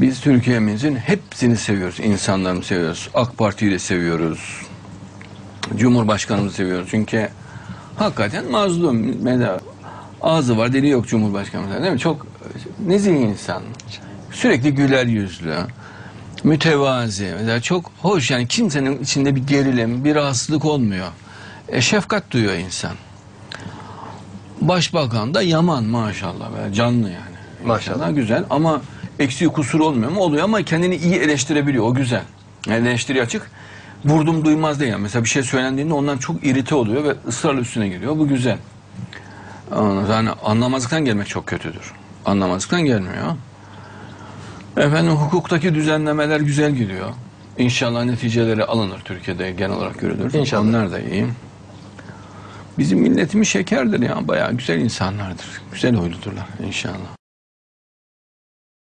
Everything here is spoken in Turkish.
Biz Türkiye'mizin hepsini seviyoruz. İnsanlarını seviyoruz. AK Parti'yi de seviyoruz. Cumhurbaşkanımızı seviyoruz. Çünkü hakikaten mazlum. Mesela ağzı var dili yok Cumhurbaşkanımız. Değil mi? Çok nezih insan. Sürekli güler yüzlü. Mütevazi. Mesela çok hoş yani kimsenin içinde bir gerilim, bir rahatsızlık olmuyor. E, şefkat duyuyor insan. Başbakan da yaman maşallah böyle canlı yani. Maşallah. Güzel ama eksiği kusur olmuyor mu? Oluyor ama kendini iyi eleştirebiliyor. O güzel. Eleştiri açık. Vurdum duymaz değil yani. Mesela bir şey söylendiğinde ondan çok irite oluyor ve ısrarla üstüne gidiyor. Bu güzel. Yani anlamazlıktan gelmek çok kötüdür. Anlamazlıktan gelmiyor. Efendim hukuktaki düzenlemeler güzel gidiyor. İnşallah neticeleri alınır Türkiye'de genel olarak görülür. İnşallah. Onlar da iyi. Bizim milletimiz şekerdir ya. Bayağı güzel insanlardır. Güzel huyludurlar inşallah.